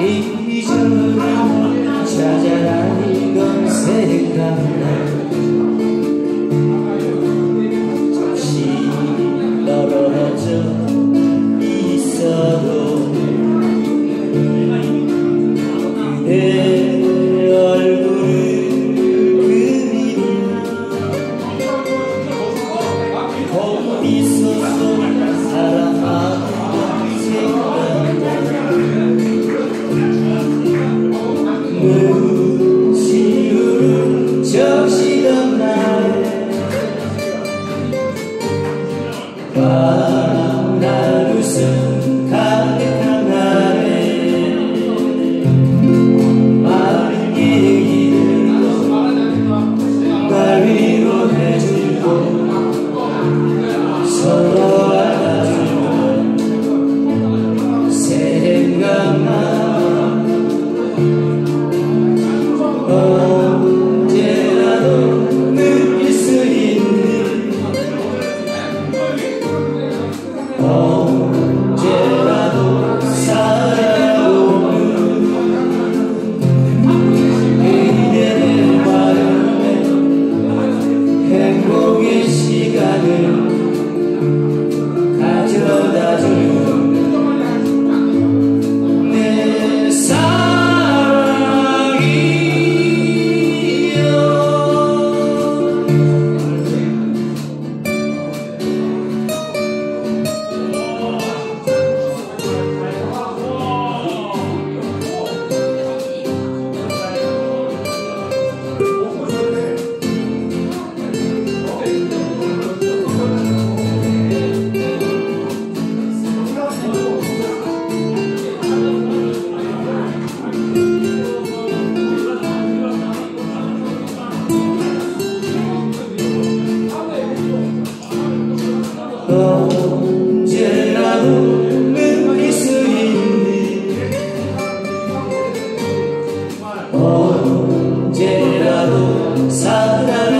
이주를 찾아다닌 건 생각나 웃음 가득한 날에 얘기를 날 위로해주고 서로 안아주고 생각나 언제라도 느낄 수 있는 언 가 언제라도 살아